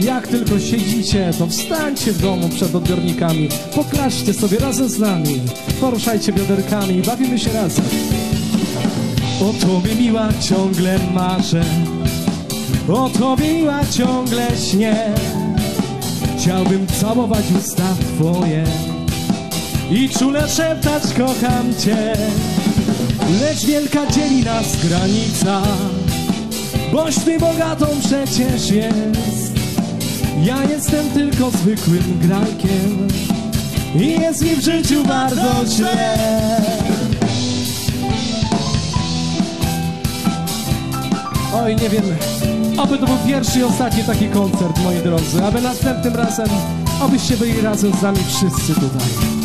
Jak tylko siedzicie, to wstańcie w domu przed odbiornikami, poklaszcie sobie razem z nami, poruszajcie bioderkami bawimy się razem. O tobie miła ciągle marzę, o tobie miła ciągle śnię. Chciałbym całować usta twoje i czule szeptać kocham cię. Lecz wielka dzieli nas granica, boś ty bogatą przecież jest. Ja jestem tylko zwykłym grajkiem i jest mi w życiu bardzo źle. Oj, nie wiem, oby to był pierwszy i ostatni taki koncert, moi drodzy, aby następnym razem, obyście byli razem z nami wszyscy tutaj.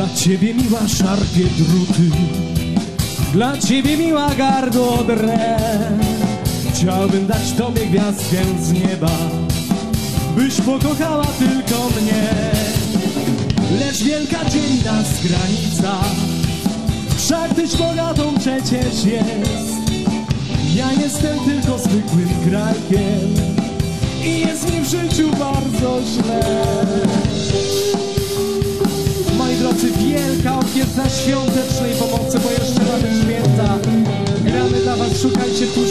Dla ciebie miła szarpie druty Dla ciebie miła gardło drę. Chciałbym dać tobie gwiazdkę z nieba Byś pokochała tylko mnie. Lecz wielka dzieli nas granica Wszak tyś bogatą przecież jest. Ja jestem tylko zwykłym grajkiem I jest mi w życiu bardzo źle orkiestra świątecznej pomocy, bo jeszcze mamy święta. Gramy dla was, szukajcie puszek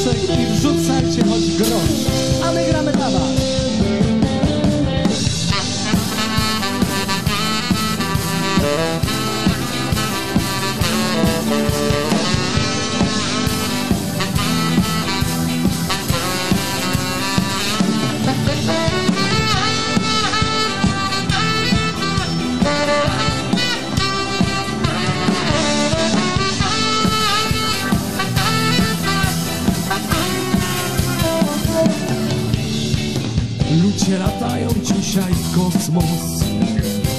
Ludzie latają dzisiaj w kosmos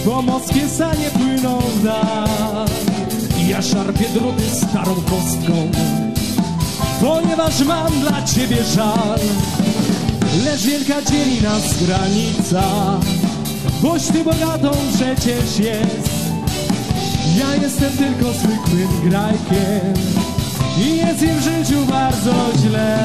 Po morskie sanie płyną dal ja szarpię druty starą kostką Ponieważ mam dla ciebie żal. Lecz wielka dzieli nas granica Boś ty bogatą przecież jest. Ja jestem tylko zwykłym grajkiem I jest im w życiu bardzo źle